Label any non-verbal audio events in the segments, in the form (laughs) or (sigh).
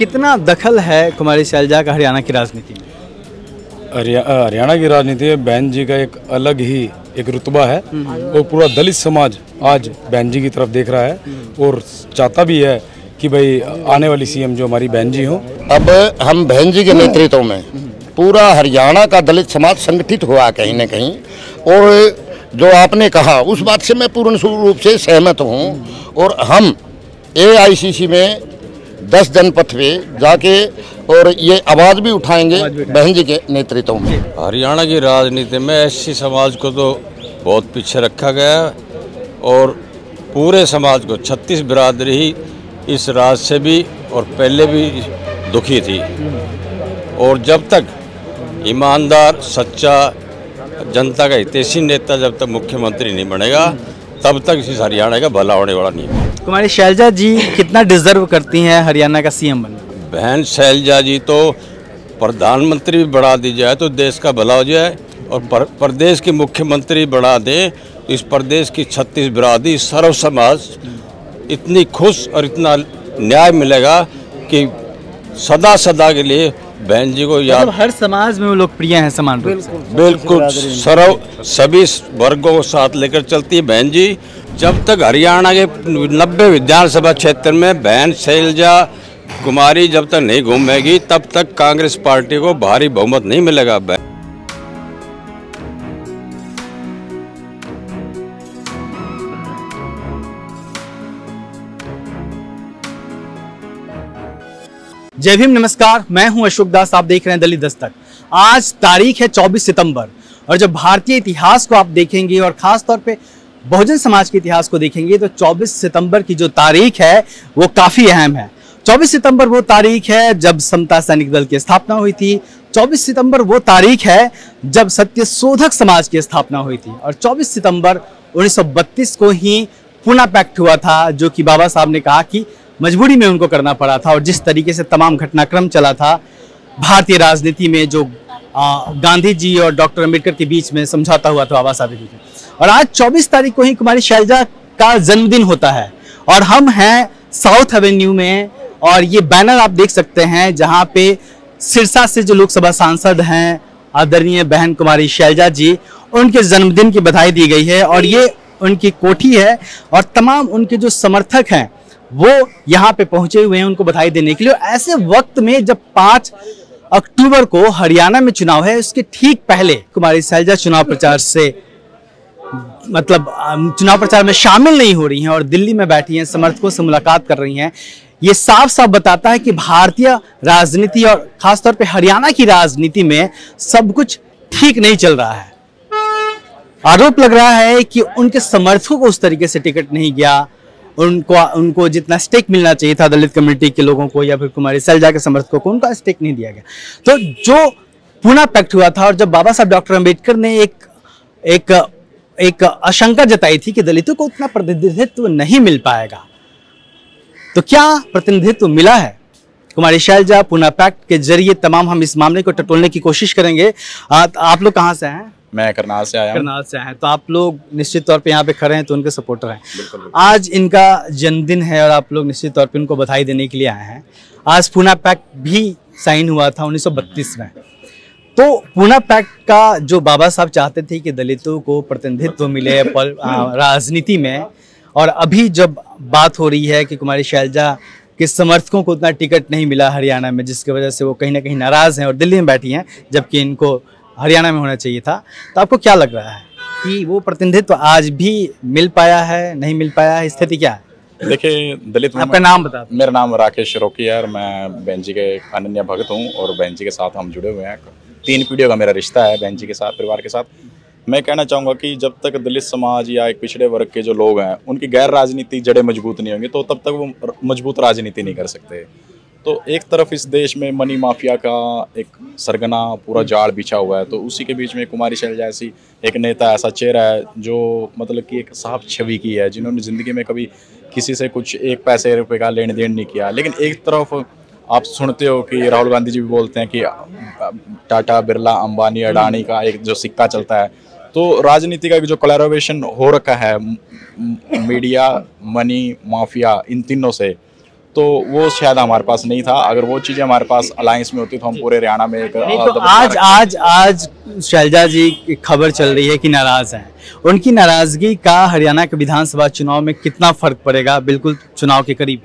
कितना दखल है कुमारी शैलजा का हरियाणा की राजनीति में? हरियाणा की राजनीति में बहन जी का एक अलग ही एक रुतबा है। और पूरा दलित समाज आज बहन जी की तरफ़ देख रहा है और चाहता भी है कि भाई आने वाली सीएम जो हमारी बहन जी हो। अब हम बहन जी के नेतृत्व में पूरा हरियाणा का दलित समाज संगठित हुआ कहीं ना कहीं और जो आपने कहा उस बात से मैं पूर्ण रूप से सहमत हूँ। और हम एआईसीसी में दस जनपथ पे जाके और ये आवाज़ भी उठाएँगे बहन जी के नेतृत्व में। हरियाणा की राजनीति में एससी समाज को तो बहुत पीछे रखा गया है और पूरे समाज को छत्तीस बिरादरी ही इस राज से भी और पहले भी दुखी थी। और जब तक ईमानदार सच्चा जनता का हितैषी नेता जब तक मुख्यमंत्री नहीं बनेगा तब तक इस हरियाणा का भला होने वाला नहीं। है कुमारी शैलजा जी कितना डिजर्व करती हैं हरियाणा का सीएम बनना? बहन शैलजा जी तो प्रधानमंत्री भी बढ़ा दी जाए तो देश का भला हो जाए और पर, प्रदेश की मुख्यमंत्री बढ़ा दें तो इस प्रदेश की छत्तीस बिरादरी सर्व समाज इतनी खुश और इतना न्याय मिलेगा कि सदा सदा के लिए बहन जी को याद मतलब हर समाज में वो लोग प्रिय हैं समान रूप से। बिल्कुल सर्व सभी वर्गों को साथ लेकर चलती है बहन जी। जब तक हरियाणा के नब्बे विधानसभा क्षेत्र में बहन शैलजा कुमारी जब तक नहीं घूमेगी तब तक कांग्रेस पार्टी को भारी बहुमत नहीं मिलेगा जय भीम, नमस्कार। मैं हूँ अशोक दास, आप देख रहे हैं दलित दस्तक। आज तारीख है 24 सितंबर, और जब भारतीय इतिहास को आप देखेंगे, और खास तौर पे बहुजन समाज के इतिहास को देखेंगे तो 24 सितंबर की जो तारीख है, वो काफ़ी अहम है। 24 सितंबर वो तारीख है जब समता सैनिक दल की स्थापना हुई थी। 24 सितंबर वो तारीख है जब सत्य शोधक समाज की स्थापना हुई थी। और 24 सितंबर 1932 को ही पुणे पैक्ट हुआ था, जो कि बाबा साहब ने कहा कि मजबूरी में उनको करना पड़ा था और जिस तरीके से तमाम घटनाक्रम चला था, भारतीय राजनीति में जो गांधी जी और डॉक्टर अंबेडकर के बीच में समझौता हुआ था बाबा साहब में और आज 24 तारीख को ही कुमारी शैलजा का जन्मदिन होता है और हम हैं साउथ एवेन्यू में और ये बैनर आप देख सकते हैं जहाँ पे सिरसा से जो लोकसभा सांसद हैं आदरणीय बहन कुमारी शैलजा जी, उनके जन्मदिन की बधाई दी गई है और ये उनकी कोठी है और तमाम उनके जो समर्थक हैं वो यहाँ पे पहुँचे हुए हैं उनको बधाई देने के लिए। ऐसे वक्त में जब पाँच अक्टूबर को हरियाणा में चुनाव है उसके ठीक पहले कुमारी सैलजा चुनाव प्रचार से मतलब चुनाव प्रचार में शामिल नहीं हो रही हैं और दिल्ली में बैठी हैं, समर्थकों से मुलाकात कर रही हैं। ये साफ़ साफ़ बताता है कि भारतीय राजनीति और खासतौर पे हरियाणा की राजनीति में सब कुछ ठीक नहीं चल रहा है। आरोप लग रहा है कि उनके समर्थकों को उस तरीके से टिकट नहीं गया। उनको उनको जितना स्टेक मिलना चाहिए था दलित कम्युनिटी के लोगों को या फिर कुमारी सैलजा के समर्थकों को उनका स्टेक नहीं दिया गया। तो जो पुणे पैक्ट हुआ था और जब बाबा साहब डॉक्टर अंबेडकर ने एक एक एक आशंका जताई थी कि दलितों को उतना प्रतिनिधित्व नहीं मिल पाएगा तो क्या प्रतिनिधित्व मिला है? कुमारी शैलजा पुणे पैक्ट के ज़रिए तमाम हम इस मामले को टटोलने की कोशिश करेंगे। आ, आप लोग कहाँ से हैं? मैं करनाल से आया करनाल से हैं। तो आप लोग निश्चित तौर पे यहाँ पे खड़े हैं तो उनके सपोर्टर हैं। आज इनका जन्मदिन है और आप लोग निश्चित तौर पे उनको बधाई देने के लिए आए हैं। आज पुणे पैक्ट भी साइन हुआ था 1932 में। तो पुणे पैक्ट का जो बाबा साहब चाहते थे कि दलितों को प्रतिनिधित्व मिले (laughs) राजनीति में और अभी जब बात हो रही है कि कुमारी शैलजा के समर्थकों को उतना टिकट नहीं मिला हरियाणा में जिसकी वजह से वो कहीं ना कहीं नाराज़ हैं और दिल्ली में बैठी हैं जबकि इनको हरियाणा में होना चाहिए था। तो आपको क्या लग रहा है कि वो प्रतिनिधित्व आज भी मिल पाया है नहीं मिल पाया है? स्थिति क्या है? देखिए दलित आपका नाम बता मेरा नाम राकेश रोकी है और मैं बहन जी के अनन्या भगत हूँ और बहन जी के साथ हम जुड़े हुए हैं। तीन पीढ़ियों का मेरा रिश्ता है बहन जी के साथ परिवार के साथ। मैं कहना चाहूँगा कि जब तक दलित समाज या एक पिछड़े वर्ग के जो लोग हैं उनकी गैर राजनीति जड़ें मज़बूत नहीं होंगी तो तब तक वो मज़बूत राजनीति नहीं कर सकते। तो एक तरफ़ इस देश में मनी माफिया का एक सरगना पूरा जाल बिछा हुआ है तो उसी के बीच में कुमारी शैलजा ऐसी एक नेता ऐसा चेहरा है जो मतलब कि एक साफ़ छवि की है, जिन्होंने ज़िंदगी में कभी किसी से कुछ एक पैसे रुपए का लेन देन नहीं किया। लेकिन एक तरफ़ आप सुनते हो कि राहुल गांधी जी भी बोलते हैं कि, टाटा, बिरला, अंबानी, अडानी का एक जो सिक्का चलता है तो राजनीति का जो कोलैबोरेशन हो रखा है मीडिया मनी माफिया इन तीनों से तो वो शायद हमारे पास नहीं था। अगर वो चीज़ें हमारे पास अलायंस में होती तो हम पूरे हरियाणा में एक तो आज आज आज शैलजा जी की खबर चल रही है कि नाराज़ हैं। उनकी नाराज़गी का हरियाणा के विधानसभा चुनाव में कितना फ़र्क पड़ेगा? बिल्कुल चुनाव के करीब।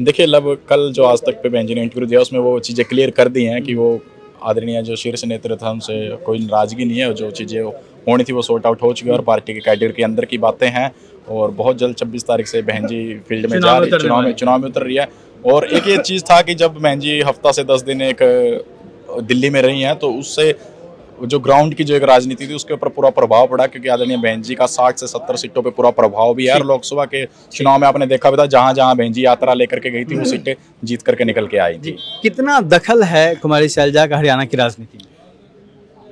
देखिए लब कल जो आज तक पे बहन ने इंटरव्यू दिया उसमें वो चीज़ें क्लियर कर दी हैं कि वो आदरणीय जो शीर्ष नेतृत्व था उनसे कोई नाराज़गी नहीं है। जो चीज़ें होनी थी वो सॉर्ट आउट हो चुकी है और पार्टी के कैडर के अंदर की बातें हैं। और बहुत जल्द 26 तारीख से बहन जी फ़ील्ड में जा रही चुनाव में चुनाव में उतर रही है। और एक ये चीज़ था कि जब बहन जी हफ़्ता से दस दिन एक दिल्ली में रही हैं तो उससे जो ग्राउंड की जो एक राजनीति थी उसके ऊपर पूरा प्रभाव पड़ा क्योंकि आदरणीय बहन जी का साठ से सत्तर सीटों पे पूरा प्रभाव भी है। और लोकसभा के चुनाव में आपने देखा भी था जहाँ जहाँ बहन जी यात्रा लेकर के गई थी वो सीटें जीत करके निकल के आई थी। कितना दखल है कुमारी शैलजा का हरियाणा की राजनीति में?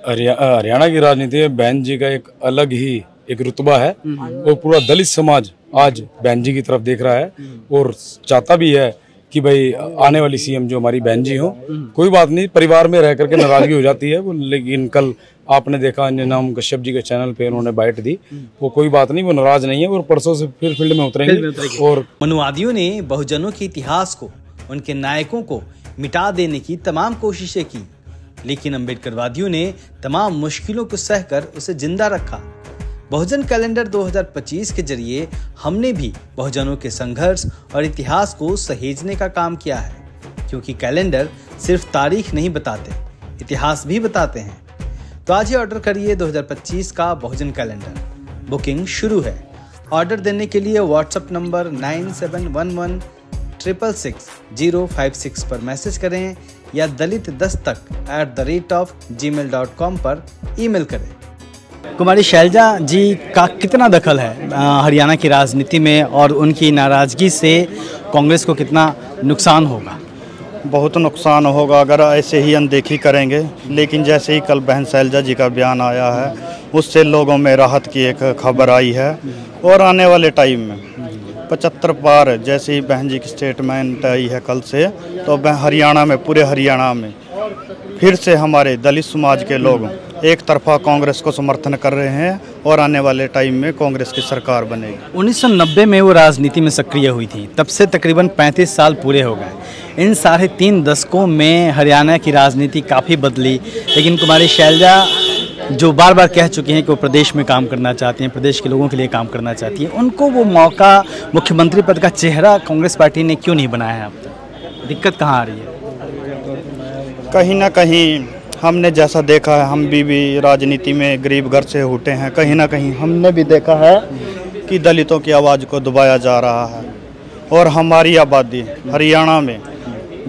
हरियाणा की राजनीति में बहन जी का एक अलग ही एक रुतबा है। और पूरा दलित समाज आज बहन जी की तरफ़ देख रहा है और चाहता भी है कि भाई आने वाली सीएम जो हमारी बहन जी हो कोई बात नहीं परिवार में रह करके नाराज़गी हो जाती है वो लेकिन कल आपने देखा अन्य नाम कश्यप जी के चैनल पे उन्होंने बाइट दी वो कोई बात नहीं वो नाराज़ नहीं है और परसों से फिर फ़ील्ड में उतरेंगे और मनुवादियों ने बहुजनों के इतिहास को उनके नायकों को मिटा देने की तमाम कोशिशें की लेकिन अम्बेडकरवादियों ने तमाम मुश्किलों को सहकर उसे ज़िंदा रखा। बहुजन कैलेंडर 2025 के ज़रिए हमने भी बहुजनों के संघर्ष और इतिहास को सहेजने का काम किया है, क्योंकि कैलेंडर सिर्फ़ तारीख नहीं बताते, इतिहास भी बताते हैं। तो आज ही ऑर्डर करिए 2025 का बहुजन कैलेंडर। बुकिंग शुरू है। ऑर्डर देने के लिए WhatsApp number nine seven one one triple six zero five six पर मैसेज करें या Dalit Dastak at the rate of Gmail dot com पर ईमेल करें। कुमारी शैलजा जी का कितना दखल है हरियाणा की राजनीति में और उनकी नाराज़गी से कांग्रेस को कितना नुकसान होगा? बहुत नुकसान होगा अगर ऐसे ही अनदेखी करेंगे। लेकिन जैसे ही कल बहन शैलजा जी का बयान आया है, उससे लोगों में राहत की एक खबर आई है और आने वाले टाइम में। पचहत्तर पार जैसे ही बहन जी की स्टेटमेंट आई है कल से तो हरियाणा में, पूरे हरियाणा में फिर से हमारे दलित समाज के लोग एक तरफा कांग्रेस को समर्थन कर रहे हैं और आने वाले टाइम में कांग्रेस की सरकार बनेगी। 1990 में वो राजनीति में सक्रिय हुई थी। तब से तकरीबन 35 साल पूरे हो गए। इन साढ़े तीन दशकों में हरियाणा की राजनीति काफ़ी बदली लेकिन कुमारी शैलजा जो बार बार कह चुके हैं कि वो प्रदेश में काम करना चाहती हैं प्रदेश के लोगों के लिए काम करना चाहती हैं उनको वो मौका मुख्यमंत्री पद का चेहरा कांग्रेस पार्टी ने क्यों नहीं बनाया है अब तक? दिक्कत कहाँ आ रही है? कहीं ना कहीं हमने जैसा देखा है, हम भी भी राजनीति में गरीब घर से उठे हैं। कहीं ना कहीं हमने भी देखा है कि दलितों की आवाज़ को दबाया जा रहा है। और हमारी आबादी हरियाणा में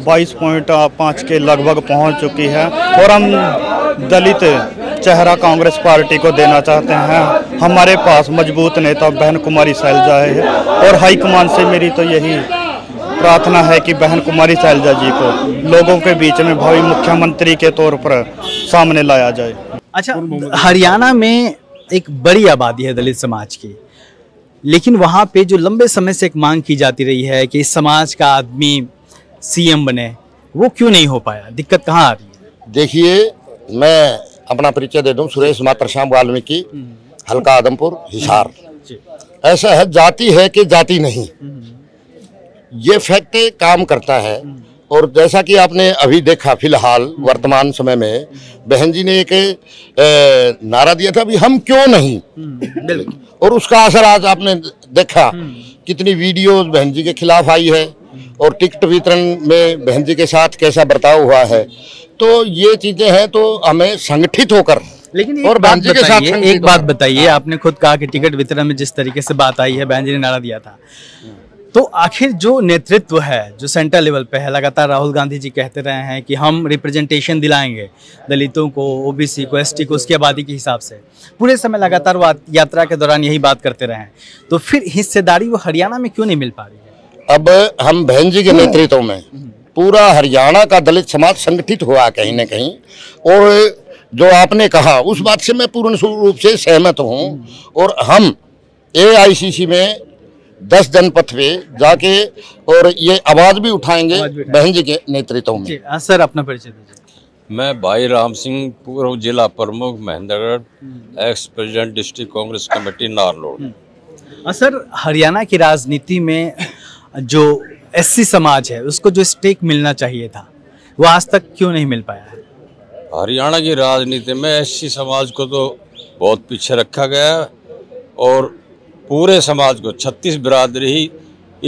22.5 के लगभग पहुँच चुकी है। और हम दलित चेहरा कांग्रेस पार्टी को देना चाहते हैं। हमारे पास मज़बूत नेता बहन कुमारी सैलजा है। और हाईकमान से मेरी तो यही प्रार्थना है कि बहन कुमारी शैलजा जी को लोगों के बीच में भावी मुख्यमंत्री के तौर पर सामने लाया जाए। अच्छा हरियाणा में एक बड़ी आबादी है दलित समाज की। लेकिन वहाँ पे जो लंबे समय से एक मांग की जाती रही है कि इस समाज का आदमी सीएम बने वो क्यों नहीं हो पाया? दिक्कत कहाँ आ रही है? देखिए मैं अपना परिचय दे दूँ सुरेश मात्र श्याम वाल्मीकि हल्का आदमपुर हिसार। ऐसा है जाति है कि जाति नहीं। ये फैक्ट काम करता है। और जैसा कि आपने अभी देखा फ़िलहाल वर्तमान समय में बहन जी ने एक नारा दिया था भी हम क्यों नहीं? और उसका असर आज आपने देखा। कितनी वीडियो बहन जी के खिलाफ आई है और टिकट वितरण में बहन जी के साथ कैसा बर्ताव हुआ है। तो ये चीज़ें हैं तो हमें संगठित होकर लेकिन और बहन जी के साथ एक बात बताइए आपने खुद कहा कि टिकट वितरण में जिस तरीके से बात आई है बहन जी ने नारा दिया था। तो आखिर जो नेतृत्व है जो सेंट्रल लेवल पे है लगातार राहुल गांधी जी कहते रहे हैं कि हम रिप्रेजेंटेशन दिलाएँगे दलितों को ओबीसी को एसटी को उसकी आबादी के हिसाब से। पूरे समय लगातार वो यात्रा के दौरान यही बात करते रहे हैं। तो फिर हिस्सेदारी वो हरियाणा में क्यों नहीं मिल पा रही है? अब हम बहन जी के नेतृत्व में पूरा हरियाणा का दलित समाज संगठित हुआ कहीं ना कहीं। और जो आपने कहा उस बात से मैं पूर्ण रूप से सहमत हूँ। और हम एआईसीसी में दस जनपथ पे जाके और ये आवाज़ भी उठाएँगे। बहन जी के नेतृत्व में। हाँ, सर अपना परिचय मैं भाई राम सिंह पूर्व जिला प्रमुख Mahendragarh ex president district Congress committee नारलोड हाँ, सर हरियाणा की राजनीति में जो एससी समाज है उसको जो स्टेक मिलना चाहिए था वो आज तक क्यों नहीं मिल पाया? है हरियाणा की राजनीति में एससी समाज को तो बहुत पीछे रखा गया है और पूरे समाज को छत्तीस बिरादरी ही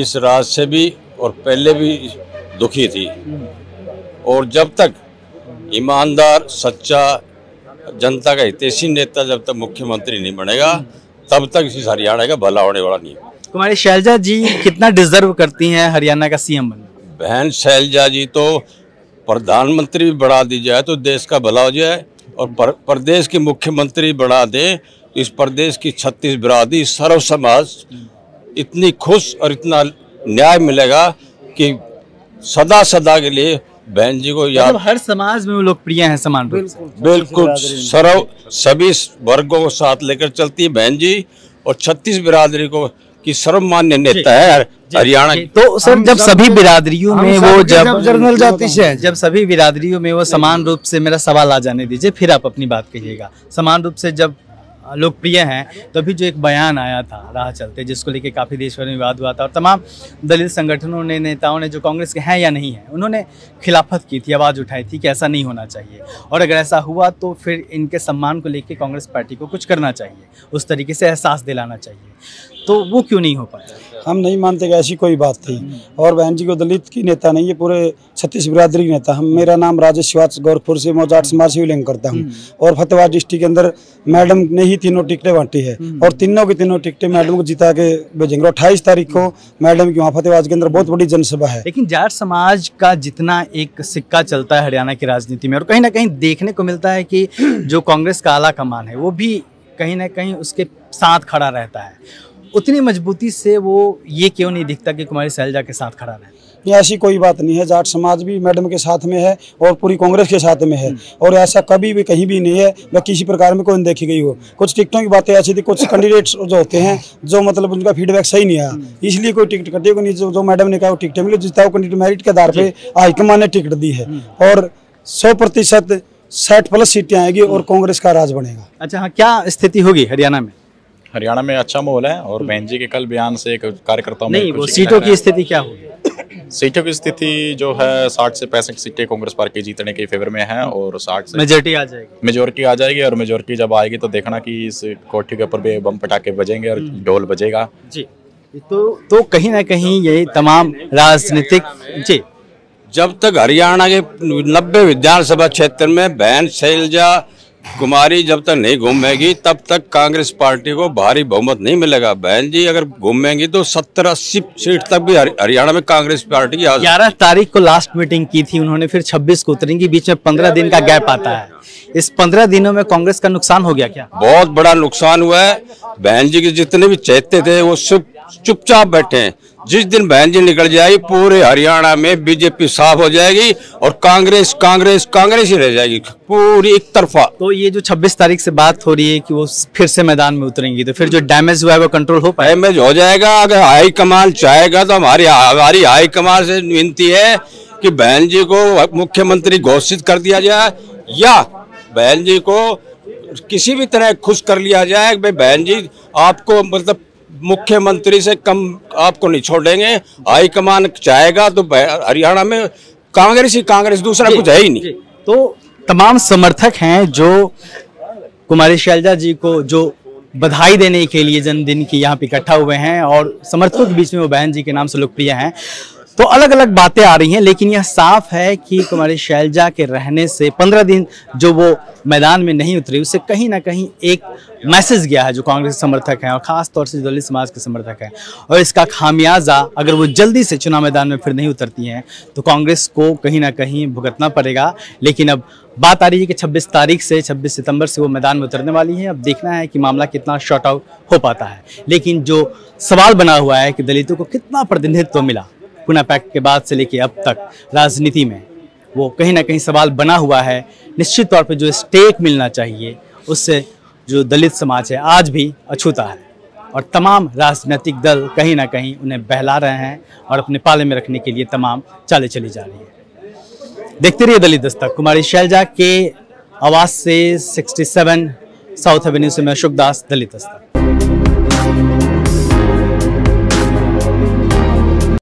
इस राज से भी और पहले भी दुखी थी और जब तक ईमानदार सच्चा जनता का हितैषी नेता जब तक मुख्यमंत्री नहीं बनेगा तब तक इस हरियाणा का भला होने वाला नहीं है। कुमारी शैलजा जी कितना डिजर्व करती हैं हरियाणा का सीएम बनना बहन शैलजा जी तो प्रधानमंत्री भी बढ़ा दी जाए तो देश का भला हो जाए और पर, प्रदेश के मुख्यमंत्री बढ़ा दे तो इस प्रदेश की छत्तीस बिरादरी सर्व समाज इतनी खुश और इतना न्याय मिलेगा कि सदा सदा के लिए बहन जी को याद मतलब हर समाज में वो लोकप्रिय हैं समान रूप से। बिल्कुल। सर्व सभी वर्गों को साथ लेकर चलती है बहन जी और छत्तीस बिरादरी को की सर्वमान्य नेता है हरियाणा की। तो सर जब सभी बिरादरियों में वो जब जनरल जाति से हैं। जब सभी बिरादरियों में वो समान रूप से मेरा सवाल आ जाने दीजिए फिर आप अपनी बात कहिएगा। समान रूप से जब लोकप्रिय हैं, तभी जो एक बयान आया था, राह चलते, जिसको लेके काफ़ी देश भर में विवाद हुआ था और तमाम दलित संगठनों ने, नेताओं ने, जो कांग्रेस के हैं या नहीं हैं, उन्होंने खिलाफत की थी, आवाज़ उठाई थी कि ऐसा नहीं होना चाहिए। और अगर ऐसा हुआ तो फिर इनके सम्मान को लेकर कांग्रेस पार्टी को कुछ करना चाहिए, उस तरीके से एहसास दिलाना चाहिए। तो वो क्यों नहीं हो पाया? हम नहीं मानते कि ऐसी कोई बात थी। और बहन जी को दलित की नेता नहीं ये पूरे छत्तीस बिरादरी की नेता। हम मेरा नाम राजेश श्रीवास गोरखपुर से मौजाट समाज से बिलोंग करता हूँ। और फतेहाबाद डिस्ट्रिक्ट के अंदर मैडम ने ही तीनों टिकटें बांटी है। और तीनों की तीनों टिकटें मैडम को जिता के भेजेंगे। अट्ठाईस तारीख को मैडम की वहाँ फतेहाबाद के अंदर बहुत बड़ी जनसभा है। लेकिन जाट समाज का जितना एक सिक्का चलता है हरियाणा की राजनीति में और कहीं ना कहीं देखने को मिलता है कि जो कांग्रेस का आला कमान है वो भी कहीं ना कहीं उसके साथ खड़ा रहता है। उतनी मजबूती से वो ये क्यों नहीं दिखता कि कुमारी सैलजा के साथ खड़ा रहे? ऐसी कोई बात नहीं है। जाट समाज भी मैडम के साथ में है और पूरी कांग्रेस के साथ में है। और ऐसा कभी भी कहीं भी नहीं है व किसी प्रकार में कोई देखी गई हो। कुछ टिकटों की बातें ऐसी थी कुछ कैंडिडेट्स जो होते हैं जो मतलब उनका फीडबैक सही नहीं आया। इसलिए कोई टिकट कटी को नहीं जो, जो मैडम ने कहा वो टिकट मिली जितना वो कैंडिडेट मेरिट के आधार पर हाईकमान ने टिकट दी है। और सौ प्रतिशत साठ प्लस सीटें आएगी और कांग्रेस का राज बनेगा। अच्छा हाँ क्या स्थिति होगी हरियाणा में? हरियाणा में अच्छा माहौल है और बहन जी के कल बयान से एक कार्यकर्ताओं में वो सीटों की स्थिति क्या होगी? सीटों की स्थिति जो है साठ से पैंसठ सीटें कांग्रेस पार्टी जीतने के फेवर में है और साठ से मेजोरिटी आ जाएगी। मेजोरिटी आ जाएगी और मेजोरिटी जब आएगी तो देखना कि इस कोठी के ऊपर भी बम पटाखे बजेंगे और ढोल बजेगा। जी। तो तो कहीं ना कहीं ये तमाम राजनीतिक जी। जब तक हरियाणा के नब्बे विधानसभा क्षेत्र में बहन शैलजा कुमारी जब तक नहीं घूमेगी तब तक कांग्रेस पार्टी को भारी बहुमत नहीं मिलेगा। बहन जी अगर घूमेंगी तो सत्तर अस्सी सीट तक भी हरियाणा में कांग्रेस पार्टी की ग्यारह तारीख को लास्ट मीटिंग की थी उन्होंने फिर 26 को उतरेंगी बीच में पंद्रह दिन का गैप आता है। इस पंद्रह दिनों में कांग्रेस का नुकसान हो गया क्या? बहुत बड़ा नुकसान हुआ है। बहन जी के जितने भी चैते थे वो सब चुपचाप बैठे हैं। जिस दिन बहन जी निकल जाएगी पूरे हरियाणा में बीजेपी साफ़ हो जाएगी और कांग्रेस कांग्रेस कांग्रेस ही रह जाएगी पूरी एक तरफा। तो ये जो 26 तारीख से बात हो रही है कि वो फिर से मैदान में उतरेंगी तो फिर जो डैमेज हुआ है वो कंट्रोल हो पाए डैमेज हो जाएगा। अगर हाई कमान चाहेगा तो हमारी हमारी हाई कमान से विनती है कि बहन जी को मुख्यमंत्री घोषित कर दिया जाए या बहन जी को किसी भी तरह खुश कर लिया जाए भाई बहन जी आपको मतलब मुख्यमंत्री से कम आपको नहीं छोड़ेंगे। हाईकमान चाहेगा तो हरियाणा में कांग्रेस ही कांग्रेस दूसरा कुछ है ही नहीं। तो तमाम समर्थक हैं जो कुमारी शैलजा जी को जो बधाई देने के लिए जन्मदिन की यहाँ पे इकट्ठा हुए हैं और समर्थकों के बीच में वो बहन जी के नाम से लोकप्रिय हैं। तो अलग अलग बातें आ रही हैं, लेकिन यह साफ़ है कि कुमारी शैलजा के रहने से पंद्रह दिन जो वो मैदान में नहीं उतरी उससे कहीं ना कहीं एक मैसेज गया है जो कांग्रेस समर्थक हैं और खास तौर से दलित समाज के समर्थक हैं। और इसका खामियाजा अगर वो जल्दी से चुनाव मैदान में फिर नहीं उतरती हैं तो कांग्रेस को कहीं ना कहीं भुगतना पड़ेगा। लेकिन अब बात आ रही है कि 26 तारीख से 26 सितंबर से वो मैदान में उतरने वाली है। अब देखना है कि मामला कितना शॉर्ट आउट हो पाता है। लेकिन जो सवाल बना हुआ है कि दलितों को कितना प्रतिनिधित्व मिला पुनः पैक्ट के बाद से लेके अब तक राजनीति में वो कहीं ना कहीं सवाल बना हुआ है। निश्चित तौर पे जो स्टेक मिलना चाहिए, उससे जो दलित समाज है, आज भी अछूता है। और तमाम राजनीतिक दल कहीं ना कहीं उन्हें बहला रहे हैं और अपने पाले में रखने के लिए तमाम चालें चली जा रही है। देखते रहिए दलित दस्तक। कुमारी शैलजा के आवाज़ से 67 साउथ एवेन्यू से मैं अशोक दास, दलित दस्तक।